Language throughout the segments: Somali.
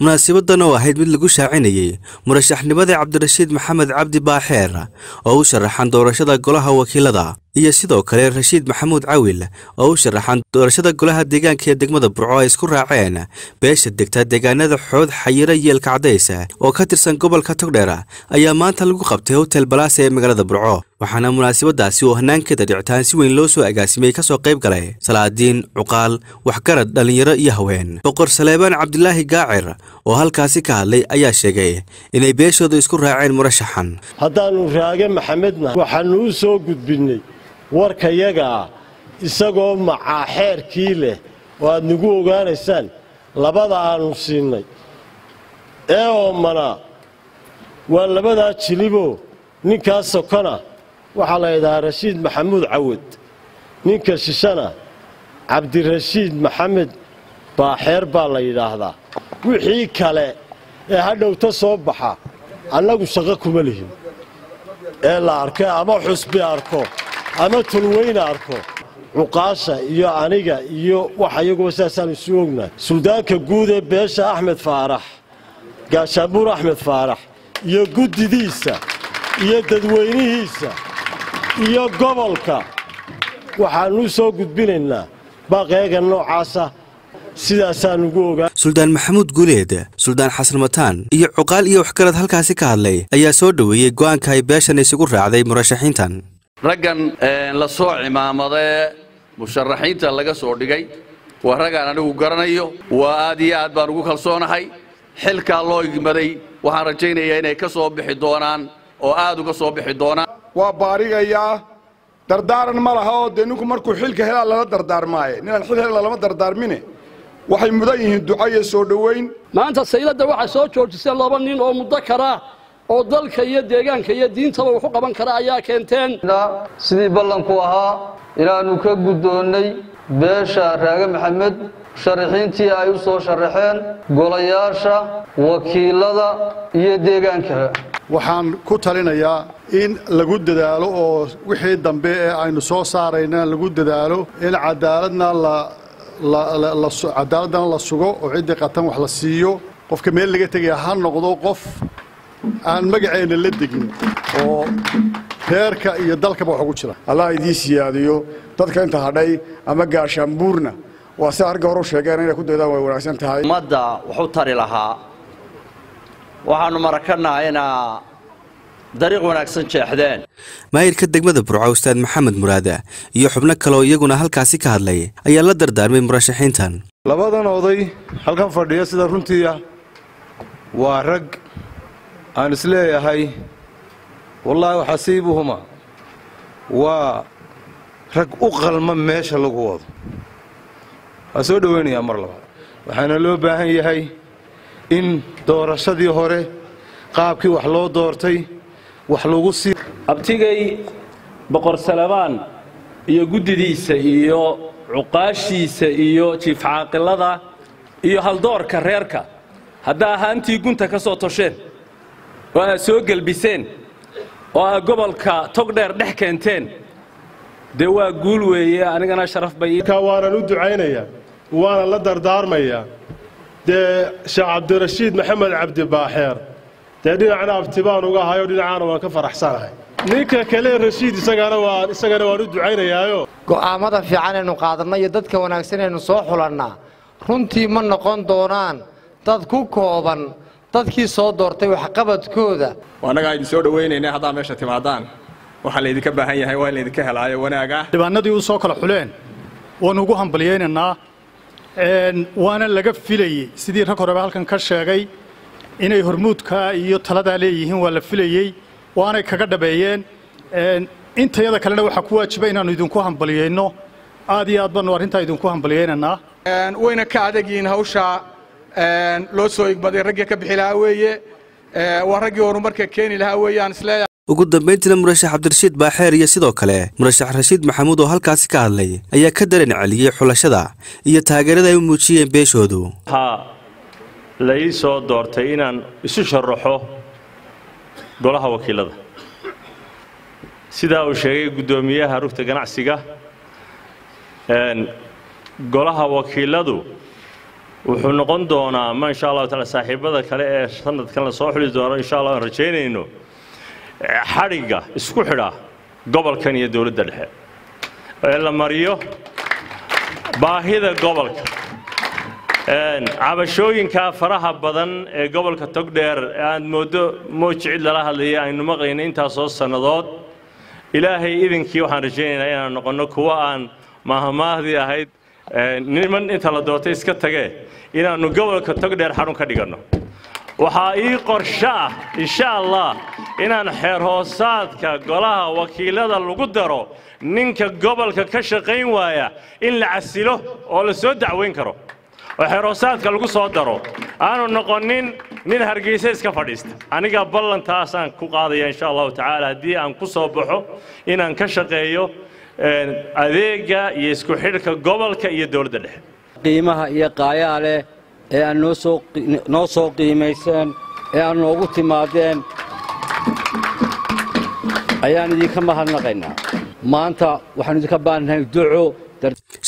munaasabadan oo ahayd mid lagu shaacinayay murashaxnimada cabdirashiid maxamed cabdi baaxeer oo u sharaxan doorashada golaha wakiilada iyo sidoo kale rashiid maxamuud cawil oo u sharaxan doorashada golaha deegaanka ee degmada burco ay isku raaceen beesha degta deegaanada xood xayiro yeelka cadays oo ka tirsan gobolka togdheer ayaa maanta lagu qabtay hotel balaas ee magaalada burco waxaana munaasabadaasi oo hanaankeeda dhicitaan si weyn loo soo agaasimay ka soo qayb galay. Salaadiin cuqaal waxgarad dhallinyaro iyo haween. Boqor saleebaan cabdilaahi gaacir oo halkaasi ka hadlay ayaa sheegay inay beeshooda isku raaceen murashaxan. Haddaannu raage maxamedna waxaannu u soo gudbinnay warkayagaa isagoo macaa xeerkii leh oo aad nagu ogaanaysaan. Labada aannu siinnay ee oomanaa waa labadaa jiliboo ninkaa sokona. Waxaa la ydhahaa rashiid maxamuud cawad. Ninka shishana cabdirashiid maxamed baaxeer baa la yidhaahdaa. Wixii kale ee hadhowta soo baxa annagu shaqo kuma lihin. Ee la arko ama xusbi arko ama tulweyne arko. Cuqaasha iyo aniga iyo wax iyaguba sidaasaan isu ognahay suldaanka guud ee beesha axmed faarax gaashaabuur axmed faarax iyo guddidiisa iyo dadweynihiisa iyo gobolka. Waxaannu soo gudbinaynaa baaqeega noocaasa sidaasaa nugu ogaa suldaan maxamuud guuleed suldaan xasan mataan iyo cuqaal iyo waxgarad halkaasi ka hadlay ayaa soo dhoweeyey go'aanka ay beeshan isugu raacday murashaxiintan raggan la soo cimaamadee musharaxiinta laga soo dhigay waa raggaan anigu garanayo waa aad iyo aad baan ugu kalsoonahay. Xilkaa loo igmaday waxaan rajaynayaa inay ka soo bixi doonaan oo aad uga soo bixi doonaan. Waa baarigayaa dardaaran ma laha oo dee ninku markuu xilka helaa lala dardaarmaaye ninaan xil hela lama dardaarmine waxay mudan yihiin duco iyo soo dhowayn maanta sayladda waxaa soo joojiseen laba nin oo muddo karaa oo dalka iyo deegaanka iyo diintaba wax u qaban kara ayaa keenteen. Sidii ballanku ahaa inaannu ka guddoonnay beesha raage maxamed musharaxiintii ay u soo sharaxeen golayaasha wakiilada iyo deegaanka. Waxaan ku talinayaa in lagu dadaalo oo wixii dambe ee aynu soo saarayna lagu dadaalo in cadaaladna cadaaladana la sugo oo ciddii qatan wax la siiyo. Qofka meel laga tegaya ha noqdo qof aan magaceenna la degin oo reerka iyo dalkaba wax ugu jira. Allah idiin siyaadiyo dadka inta hadhay ama gaashaanbuurna waa sida arga horu sheegeen inay ku daydaan way wanaagsan tahay. Ummadda wax u tari lahaa waxaannu marakanaha inaa dariiq wanaagsan jeexdeen. Maayirka degmada burco ustaad maxamed muraada iyo xubno kaleoo iyaguna halkaasi ka hadlay ayaa la dardaarmay murashaxiintan. Labadan oday halkan fadhiya sida runtiia waa rag aan is leeyahay wallaahi xasiibuhuma waa rag u qalma meesha lagu wado. Waa soo dhowaynayaa mar labaad. Waxaana loo baahan yahay in doorashadii hore qaabkii wax loo doortay wax lagu sii abtigay boqor salabaan iyo guddidiisa iyo cuqaashiisa iyo jiif caaqilada iyo haldoorka reerka haddaa ahaantii gunta ka soo tosheen oo aad soo gelbiseen oo aad gobolka togdheer dhex keenteen. Dee waa guul weeye anigana sharaf bay waanan u ducaynayaa waanan la dardaarmayaa dee sheekh cabdirashiid maxamed cabdi baaxeer dee dhinacna abti baan uga hayo dhinacaana waan ka faraxsanahay. Ninka kale rashiid isagana waan isagana waan u ducaynayaayo. Go'aammada fiican aynu qaadanna iyo dadka wanaagsan aynu soo xulannaa runtii ma noqon doonaan dad ku kooban dadkii soo doortay waxqabadkooda. Annagaa idin soo dhowaynayna haddaa meesha timaadaan. Waxaa laydinka baahan yahay waa in laydinka helaayo wanaaga. Dhibaanadii u soo kala xuleen waannu ugu hambalyaynaynaa waana laga filayey. Sidii rag horeba halkan ka sheegay inay hormuudka iyo taladaa leeyihiin waa la filayey. Waanay kaga dhabeeyeen. Intayada kalena waxaa ku waajiba inaannu idinku hambalyayno aad iyo aad baannu arrintaa idinku hambalyaynaynaa wayna ka adag yihiin hawsha loo soo igmaday raggii ka bixi lahaa weeye. Waa raggii horumarka keeni lahaa weeyaan is leeyahay. Ugu dambayntiina murashax cabdirashiid baaxeer iyo sidoo kale. Murashax rashiid maxamuud oo halkaasi ka hadlay ayaa ka dareen celiyey xulashada iyo taageerada ay u muujiyeen beeshoodu. Waxaa la ii soo doortay inaan isu sharaxo golaha wakiilada. Sidaa uu sheegay guddoomiyaha rugta ganacsiga golaha wakiiladu wuxuu noqon doonaa ma insha allahu taala saaxiibada kale ee sanadkan la soo xuli doono insha allah aan rajaynayno xadhigga isku xidha gobolkan iyo dowladda dhexe. Ee la mariyo baahida gobolka. Cabashooyinka faraha badan ee gobolka togdheer ee aad mooddo mooji cid lala hadlayay aynu maqlayna intaasoo sannadood. Ilaahay idinkii waxaan rajaynaynaa inaan noqonno kuwo aan mahmaahdii ahayd niman inta la doortay iska tagee inaannu gobolka togdheer xarun ka dhiganno. Waxaa ii qorsho ah insha allah inaan xeer hoosaadka golaha wakiilada lagu daro ninka gobolka ka shaqayn waaya in la casilo oo la soo dacweyn karo oo xeer hoosaadka lagu soo daro. Aanu noqonin nin hargeysa iska fadhiista. Aniga ballantaasaan ku qaadaya insha allahu tacaala haddii aan ku soo baxo inaan ka shaqeeyo adeega iyo isku xidhka gobolka iyo dowladda dhexe. Qiimaha iyo qaayaa leh ee aad noo soo qiimayseen ee aad noogu timaadeen ayaan idinka mahadnaqaynaa. Maanta waxaanu idinka baanahay duco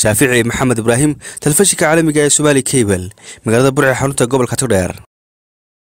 shaafici maxamed ibraahim telefishinka caalamiga ee somaali kabel magaalada burce xarunta gobolka togdheer